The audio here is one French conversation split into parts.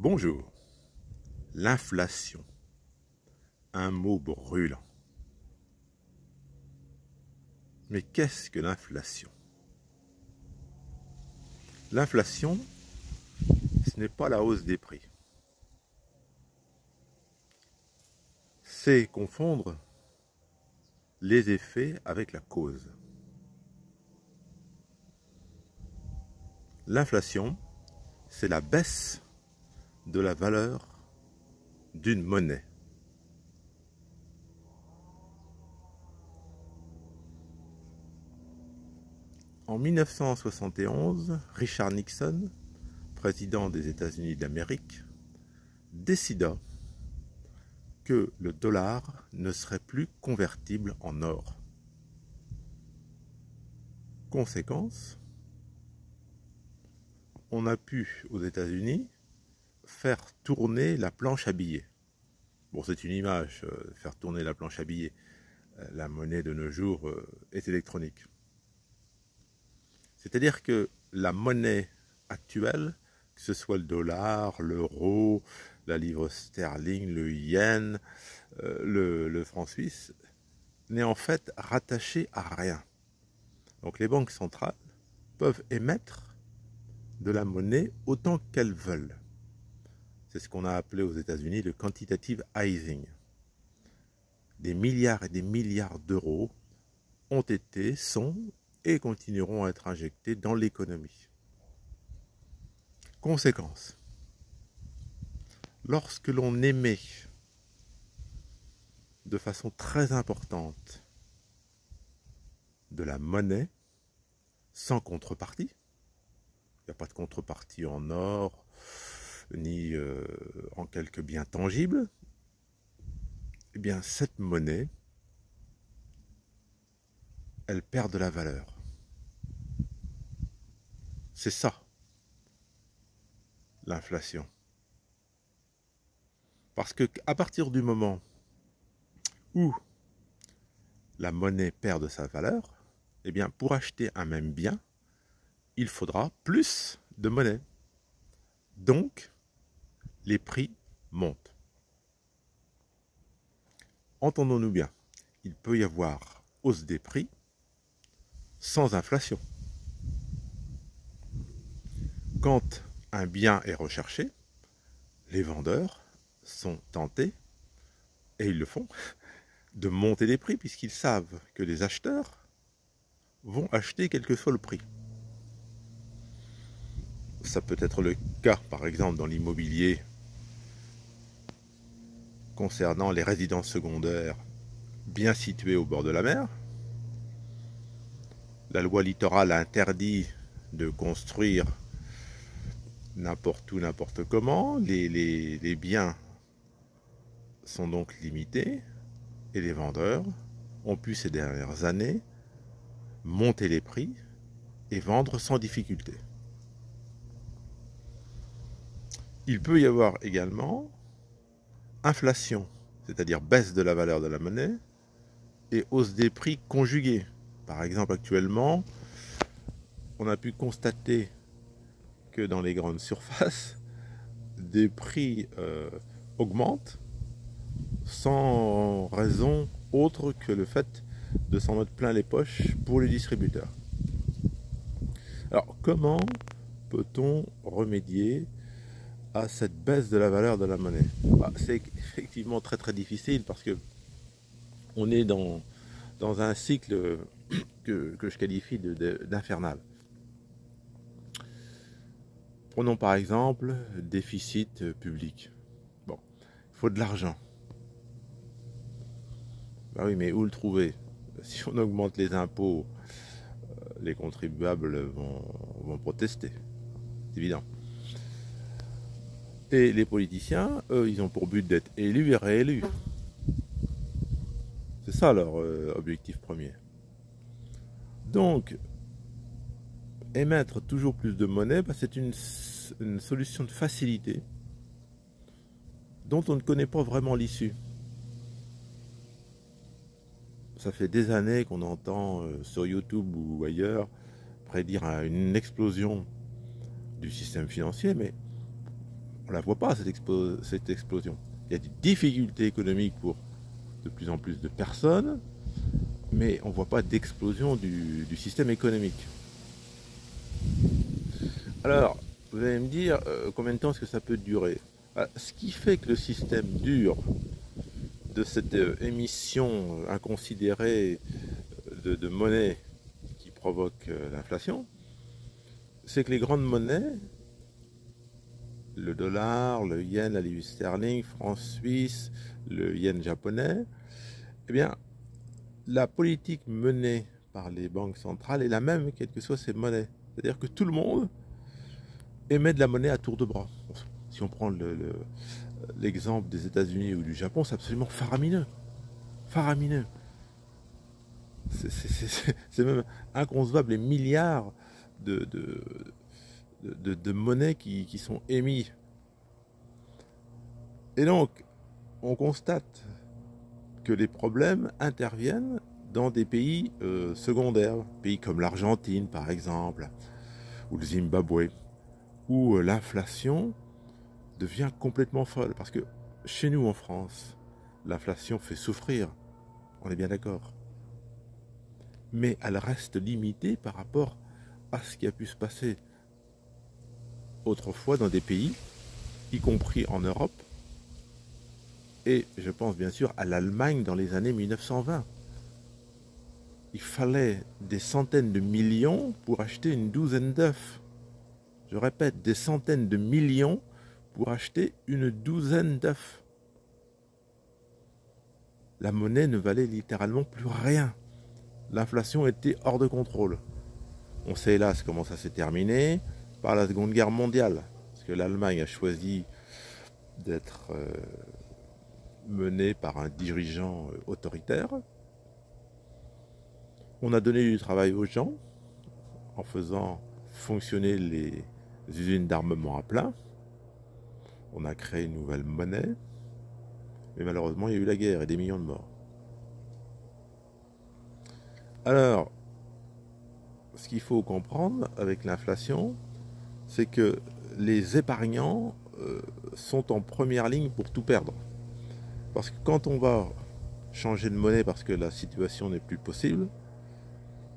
Bonjour. L'inflation. Un mot brûlant. Mais qu'est-ce que l'inflation? L'inflation, ce n'est pas la hausse des prix. C'est confondre les effets avec la cause. L'inflation, c'est la baisse de la valeur d'une monnaie. En 1971, Richard Nixon, président des États-Unis d'Amérique, décida que le dollar ne serait plus convertible en or. Conséquence, on a pu aux États-Unis faire tourner la planche à billets. Bon, c'est une image, euh, faire tourner la planche à billets. Euh, la monnaie de nos jours euh, est électronique. C'est-à-dire que la monnaie actuelle, que ce soit le dollar, l'euro, la livre sterling, le yen, le, le franc suisse, n'est en fait rattachée à rien. Donc les banques centrales peuvent émettre de la monnaie autant qu'elles veulent. C'est ce qu'on a appelé aux États-Unis le quantitative easing. Des milliards et des milliards d'euros ont été, sont et continueront à être injectés dans l'économie. Conséquence. Lorsque l'on émet de façon très importante de la monnaie sans contrepartie, il n'y a pas de contrepartie en or, ni euh, en quelques biens tangibles, eh bien cette monnaie, elle perd de la valeur. C'est ça, l'inflation. Parce que à partir du moment où la monnaie perd de sa valeur, eh bien pour acheter un même bien, il faudra plus de monnaie. Donc, les prix montent. Entendons-nous bien, il peut y avoir hausse des prix sans inflation. Quand un bien est recherché, les vendeurs sont tentés, et ils le font, de monter les prix puisqu'ils savent que les acheteurs vont acheter quel que soit le prix. Ça peut être le cas, par exemple, dans l'immobilier concernant les résidences secondaires bien situées au bord de la mer. La loi littorale interdit de construire n'importe où, n'importe comment. Les, les, biens sont donc limités et les vendeurs ont pu ces dernières années monter les prix et vendre sans difficulté. Il peut y avoir également inflation, c'est-à-dire baisse de la valeur de la monnaie, et hausse des prix conjugués. Par exemple, actuellement, on a pu constater que dans les grandes surfaces, des prix euh, augmentent sans raison autre que le fait de s'en mettre plein les poches pour les distributeurs. Alors, comment peut-on remédier à cette baisse de la valeur de la monnaie bah, C'est effectivement très très difficile parce que on est dans, un cycle que, je qualifie d'infernal. Prenons par exemple déficit public. Bon, il faut de l'argent. Bah oui, mais où le trouver? Si on augmente les impôts, euh, les contribuables vont protester. C'est évident. Et les politiciens, eux, ils ont pour but d'être élus et réélus. C'est ça leur euh, objectif premier. Donc, émettre toujours plus de monnaie, bah, c'est une, solution de facilité dont on ne connaît pas vraiment l'issue. Ça fait des années qu'on entend euh, sur YouTube ou ailleurs prédire une explosion du système financier, mais on la voit pas, cette, explosion. Il y a des difficultés économiques pour de plus en plus de personnes, mais on ne voit pas d'explosion du, système économique. Alors, vous allez me dire euh, combien de temps est-ce que ça peut durer? Ah, Ce qui fait que le système dure de cette euh, émission inconsidérée de, monnaie qui provoque euh, l'inflation, c'est que les grandes monnaies, le dollar, le yen, la livre sterling, franc suisse, le yen japonais, eh bien, la politique menée par les banques centrales est la même, quelles que soient ces monnaies. C'est-à-dire que tout le monde émet de la monnaie à tour de bras. Si on prend l'exemple des États-Unis ou du Japon, c'est absolument faramineux. Faramineux. C'est même inconcevable les milliards de, de, monnaies qui, qui sont émis. Et donc, on constate que les problèmes interviennent dans des pays euh, secondaires, pays comme l'Argentine par exemple, ou le Zimbabwe, où euh, l'inflation devient complètement folle. Parce que chez nous en France, l'inflation fait souffrir, on est bien d'accord. Mais elle reste limitée par rapport à ce qui a pu se passer autrefois dans des pays, y compris en Europe, et je pense bien sûr à l'Allemagne dans les années 1920. Il fallait des centaines de millions pour acheter une douzaine d'œufs. Je répète, des centaines de millions pour acheter une douzaine d'œufs. La monnaie ne valait littéralement plus rien. L'inflation était hors de contrôle. On sait hélas comment ça s'est terminé par la Seconde Guerre mondiale, parce que l'Allemagne a choisi d'être euh, menée par un dirigeant euh, autoritaire. On a donné du travail aux gens en faisant fonctionner les usines d'armement à plein. On a créé une nouvelle monnaie. Mais malheureusement, il y a eu la guerre et des millions de morts. Alors, ce qu'il faut comprendre avec l'inflation, c'est que les épargnants euh, sont en première ligne pour tout perdre. Parce que quand on va changer de monnaie parce que la situation n'est plus possible,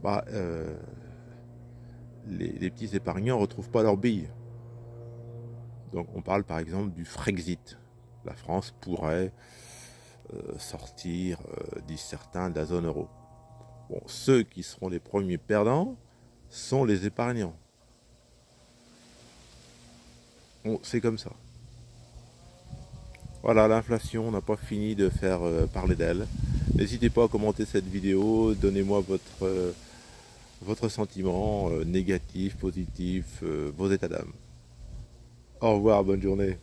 bah, euh, les, petits épargnants ne retrouvent pas leurs billes. Donc on parle par exemple du Frexit. La France pourrait euh, sortir, disent certains, de la zone euro. Bon, ceux qui seront les premiers perdants sont les épargnants. C'est comme ça. Voilà, l'inflation, n'a pas fini de faire euh, parler d'elle. N'hésitez pas à commenter cette vidéo, donnez-moi votre, euh, sentiment euh, négatif, positif, vos états d'âme. Au revoir, bonne journée.